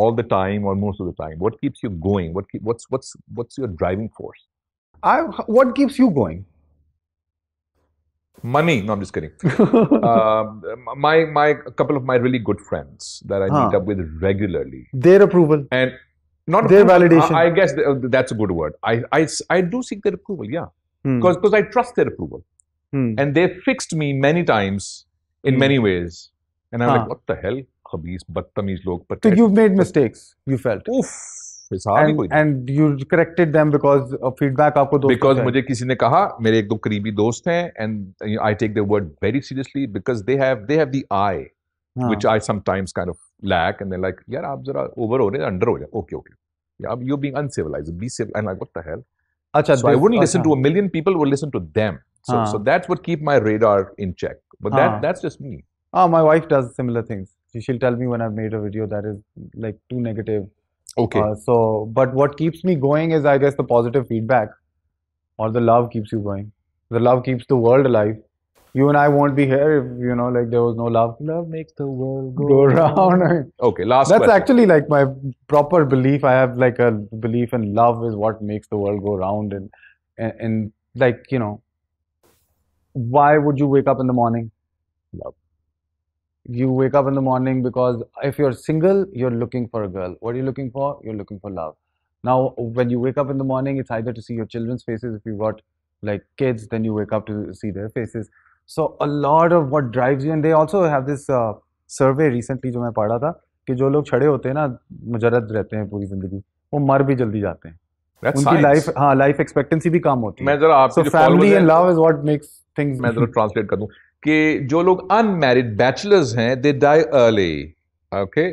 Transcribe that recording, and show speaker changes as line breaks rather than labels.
all the time or most of the time? What keeps you going? What keep, what's what's what's your driving force?
I, what keeps you going?
Money. No, I'm just kidding. um, my my a couple of my really good friends that I
Huh.
meet up with regularly,
Their approval.
and not
Their
approval,
validation.
I, I guess that's a good word. I I, I do seek their approval. Yeah,
Hmm.
because because I trust their approval,
Hmm.
and they fixed me many times in
Hmm.
many ways, and I'm
Huh.
like, what the hell, खबीस बदतमीज लोग
पर you made mistakes you felt and you corrected them because feedback आपको because
मुझे किसी ने कहा मेरे एक दो करीबी दोस्त हैं and I take word very seriously because they have they have the eye which I sometimes kind of lack and like यार आप जरा ओवर हो रहे हैं अंडर हो जाए okay okay you being uncivilized be civil and what the hell
अच्छा
so I wouldn't listen to a million people would listen to them so so that's what keep my in check but that that's just me
Ah, my wife does similar things. She- She'll tell me when I've made a video that is like too negative.
okay
Uh, so, but what keeps me going is, I guess, the positive feedback or the love keeps you going. The love keeps the world alive. You and I won't be here if, you know, like there was no love.
love makes the world go,
Go around.
okay last
That's
question.
actually like my proper belief. I have like a belief in love is what makes the world go round. And, and, and like, you know, why would you wake up in the morning?
Love
You wake up in the morning because if you're single, you're looking for a girl. What are you looking for? You're looking for love. Now, when you wake up in the morning, it's either to see your children's faces. If you've got like kids, then you wake up to see their faces. So a lot of what drives you, and they also have this uh, survey recently जो मैं पढ़ा था कि जो लोग छड़े होते हैं ना मुजरद रहते हैं पूरी जिंदगी वो मर भी जल्दी जाते हैं
that's
उनकी
science.
लाइफ हाँ लाइफ एक्सपेक्टेंसी भी कम होती
मैं
है
जरा आपके
सो
जो
फैमिली
followers
एंड
हैं,
love is what makes things
मैं जरा ट्रांसलेट कर दूं कि जो लोग अनमैरिड बैचलर्स हैं दे डाई अर्ली ओके